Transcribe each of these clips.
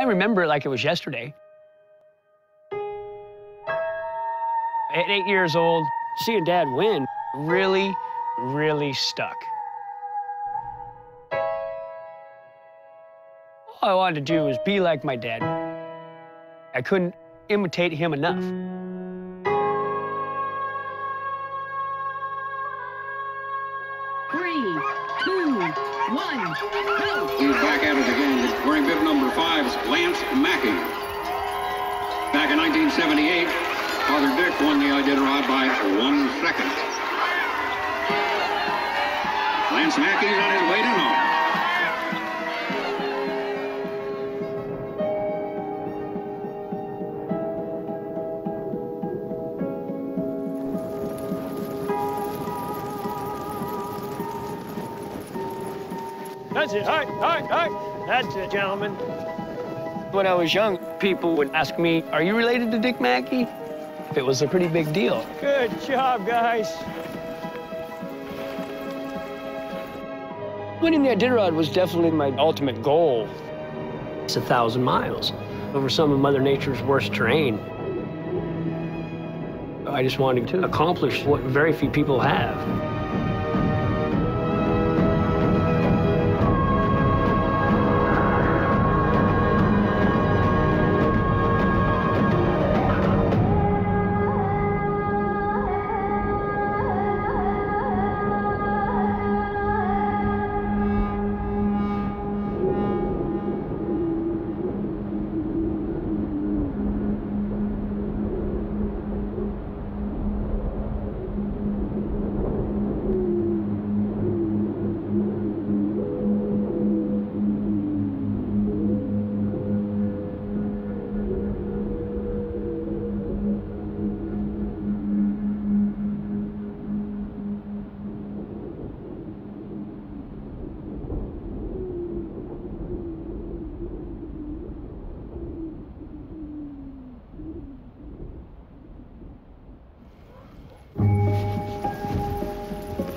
I remember it like it was yesterday. At eight years old, seeing Dad win really, really stuck. All I wanted to do was be like my dad. I couldn't imitate him enough. Three, two, one, go! He's back at it again. Wearing bib number five Lance Mackey. Back in 1978, Father Dick won the Iditarod by one second. Lance Mackey's on his way to home. That's it. All right, all right, all right. That's it, gentlemen. When I was young, people would ask me, are you related to Dick Mackey? It was a pretty big deal. Good job, guys. Winning the Iditarod was definitely my ultimate goal. It's a thousand miles over some of Mother Nature's worst terrain. I just wanted to accomplish what very few people have.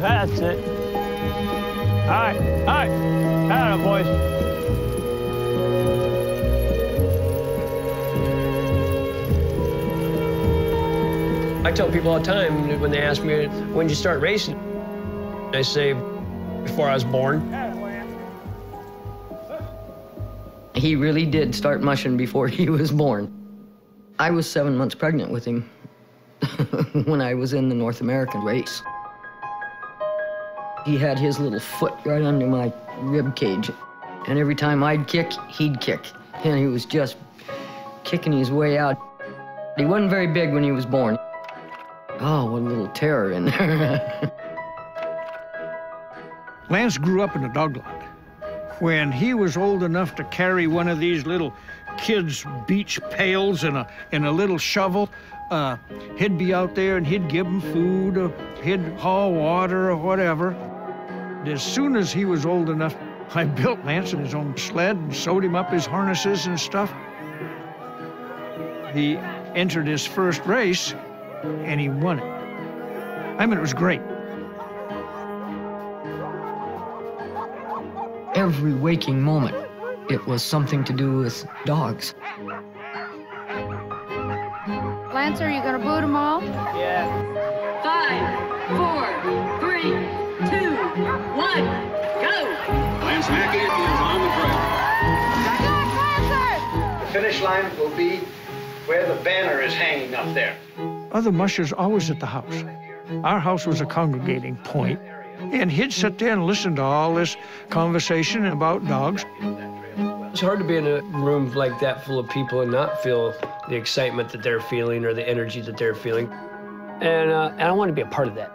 That's it. All right, all right. Atta, boys. I tell people all the time when they ask me, when did you start racing? I say, before I was born. He really did start mushing before he was born. I was seven months pregnant with him when I was in the North American race. He had his little foot right under my rib cage. And every time I'd kick, he'd kick. And he was just kicking his way out. He wasn't very big when he was born. Oh, what a little terror in there. Lance grew up in a dog lot. When he was old enough to carry one of these little kids' beach pails and a, and a little shovel, uh, he'd be out there and he'd give them food, or he'd haul water or whatever. As soon as he was old enough, I built Lance his own sled and sewed him up his harnesses and stuff. He entered his first race and he won it. I mean, it was great. Every waking moment, it was something to do with dogs. Lance, are you gonna boot them all? Yeah. Five, four, three, Mackey is on the trail. The finish line will be where the banner is hanging up there. Other mushers always at the house. Our house was a congregating point, and he'd sit there and listen to all this conversation about dogs. It's hard to be in a room like that full of people and not feel the excitement that they're feeling or the energy that they're feeling. And, uh, and I want to be a part of that.